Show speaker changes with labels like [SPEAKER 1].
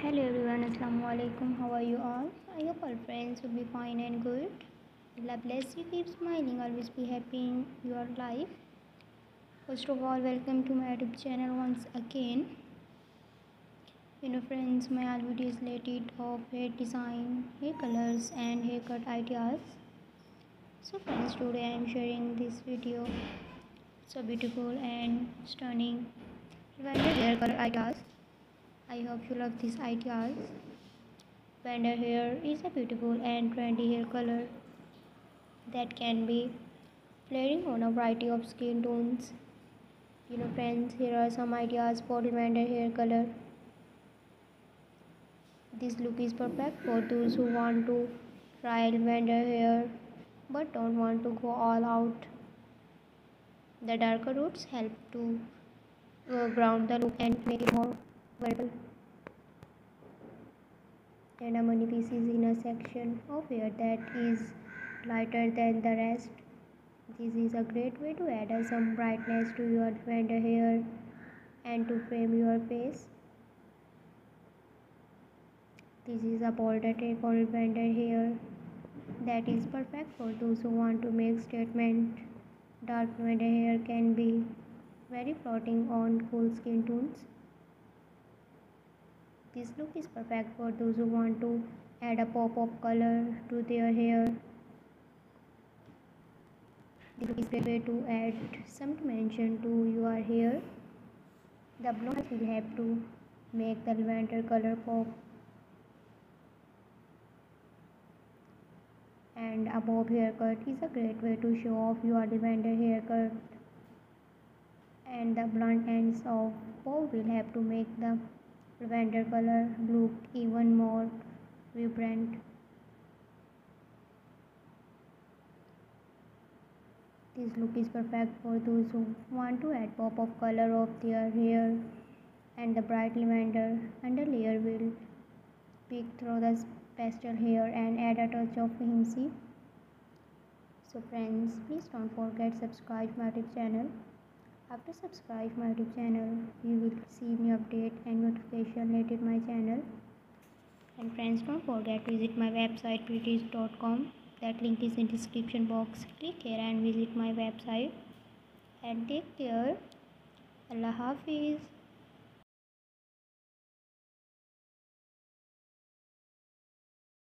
[SPEAKER 1] hello everyone assalamu alaikum. How are you all? I hope all friends will be fine and good. Allah bless you. Keep smiling. Always be happy in your life. First of all welcome to my youtube channel once again. You know friends my all videos related of hair design hair colors and haircut ideas. So friends today i am sharing this video. So beautiful and stunning. Hair color ideas I hope you love these ideas. Lavender hair is a beautiful and trendy hair color that can be flaring on a variety of skin tones. You know friends, here are some ideas for lavender hair color. This look is perfect for those who want to try lavender hair but don't want to go all out. The darker roots help to uh, ground the look and make it more wearable. And a piece is in a section of hair that is lighter than the rest. This is a great way to add some brightness to your lavender hair and to frame your face. This is a bolder take on lavender hair that is perfect for those who want to make statement. Dark lavender hair can be very floating on cool skin tones. This look is perfect for those who want to add a pop of color to their hair. This is a way to add some dimension to your hair. The blonde will help to make the lavender color pop. And a bob haircut is a great way to show off your lavender haircut. And the blunt ends of bob will help to make the lavender color look even more vibrant. This look is perfect for those who want to add pop of color of their hair and the bright lavender underlayer will peek through the pastel hair and add a touch of whimsy. So friends, please don't forget subscribe my YouTube channel after subscribe my youtube channel you will update and notification related my channel. And friends don't forget to visit my website preetys.com that link is in description box. Click here and visit my website. And take care. Allah hafiz